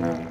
Yeah.